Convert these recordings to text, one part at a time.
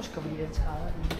खुशखबरी है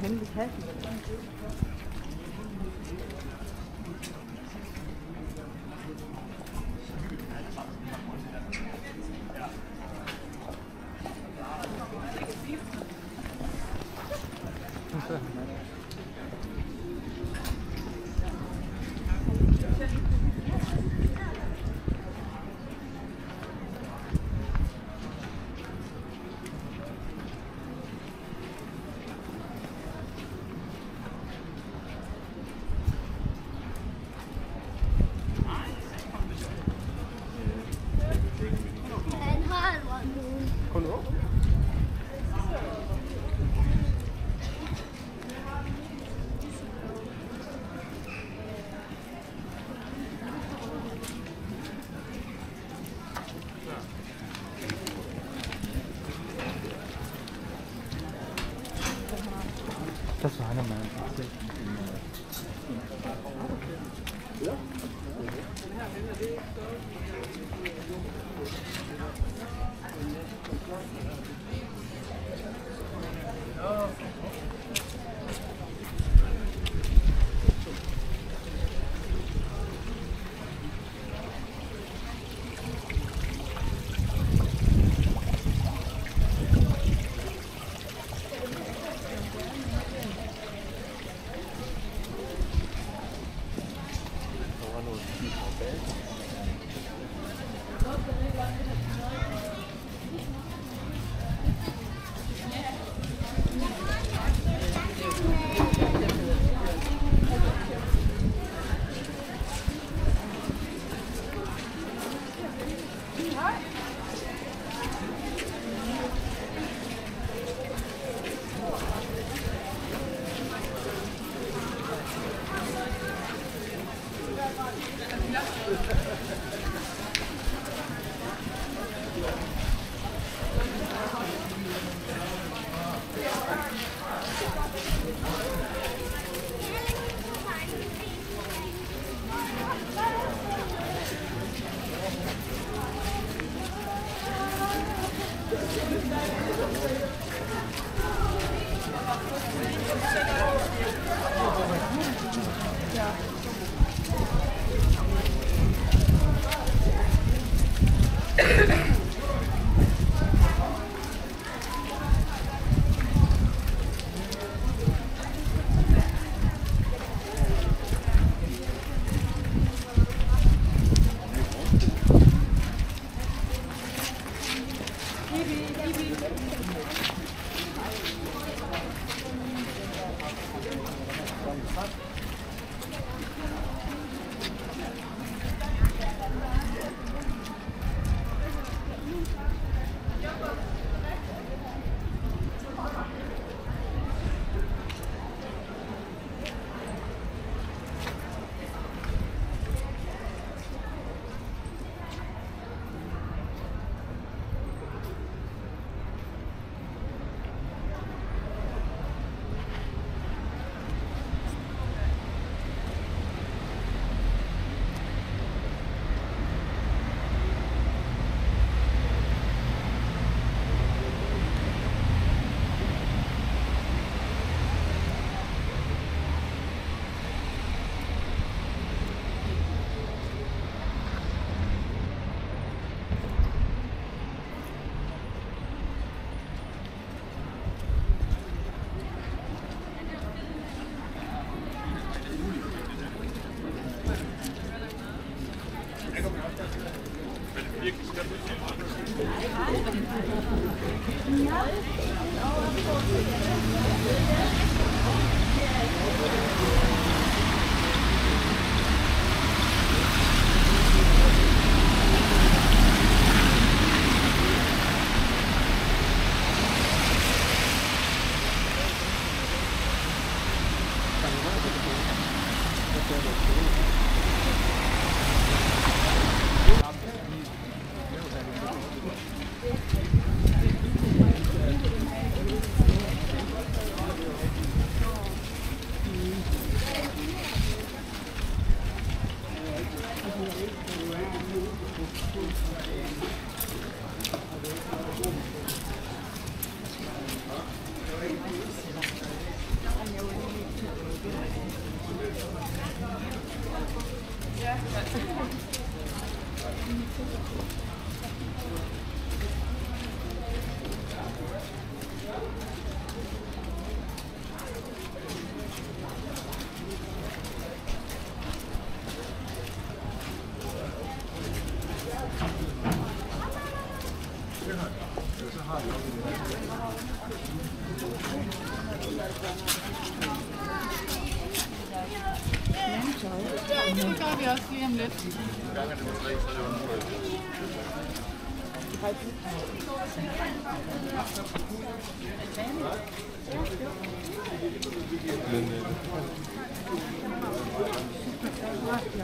him his head.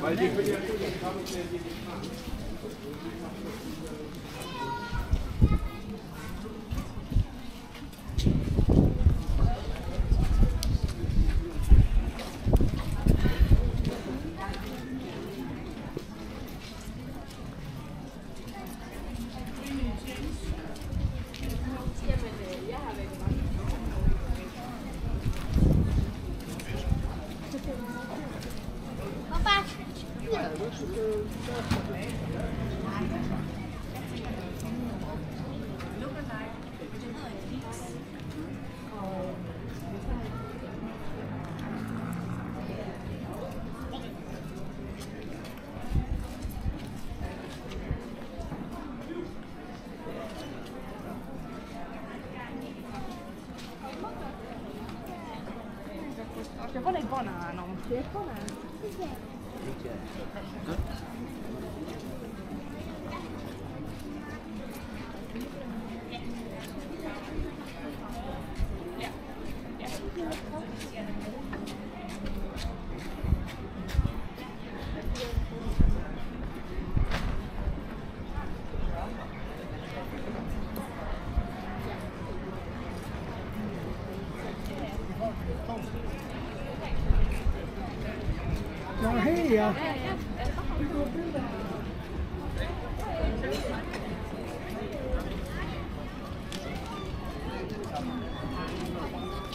Weil die 不能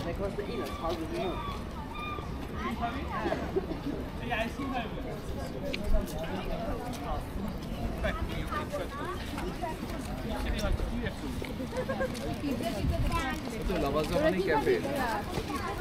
Det koster 31 kroner. Ongelooflijk dat die babbelhoorn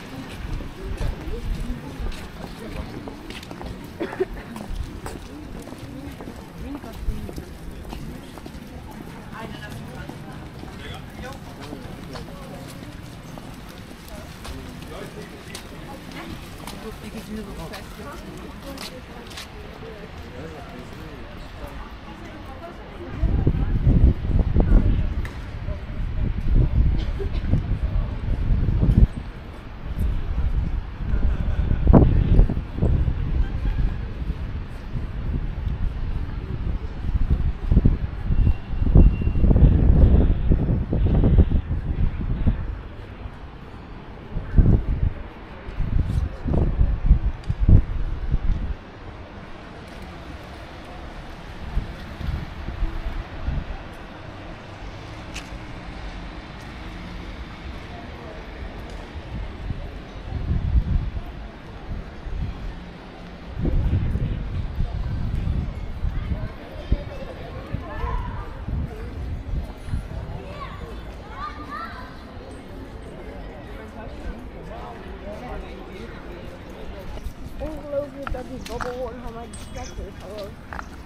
bubble and how my destructor hello.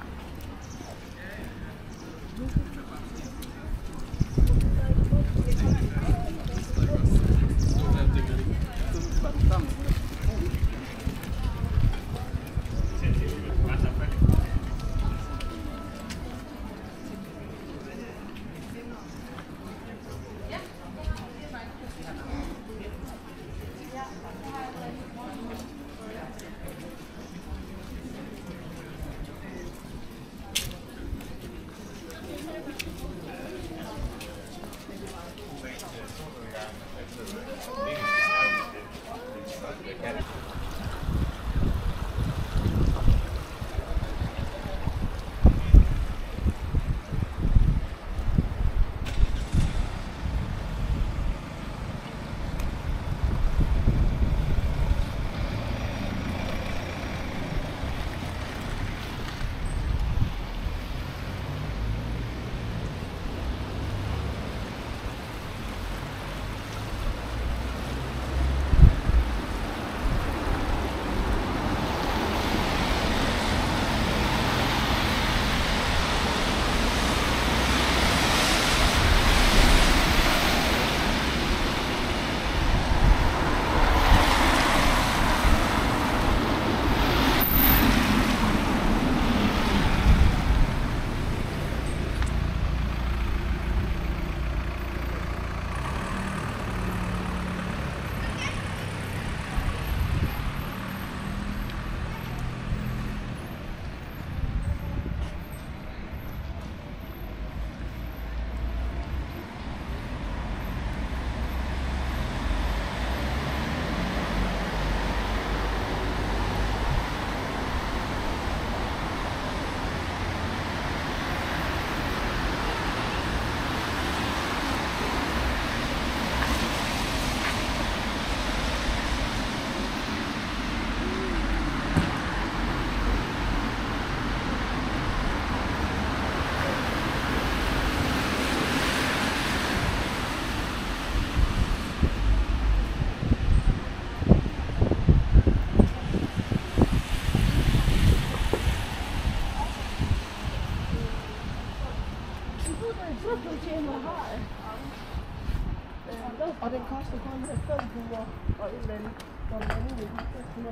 Ja.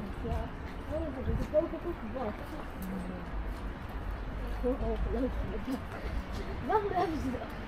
Oh, dat is ook een het. Gewoon overleefd. Wacht even.